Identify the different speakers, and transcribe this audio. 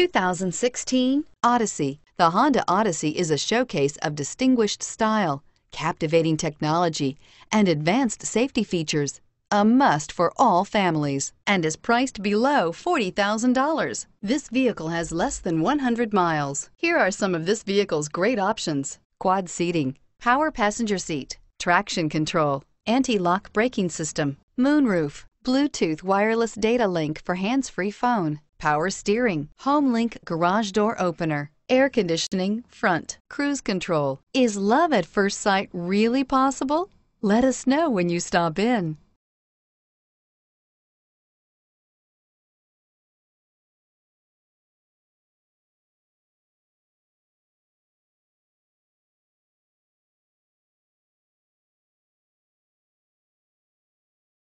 Speaker 1: 2016 Odyssey. The Honda Odyssey is a showcase of distinguished style, captivating technology, and advanced safety features. A must for all families and is priced below $40,000. This vehicle has less than 100 miles. Here are some of this vehicle's great options. Quad seating, power passenger seat, traction control, anti-lock braking system, moonroof, Bluetooth wireless data link for hands-free phone, power steering, HomeLink garage door opener, air conditioning front, cruise control. Is love at first sight really possible? Let us know when you stop in.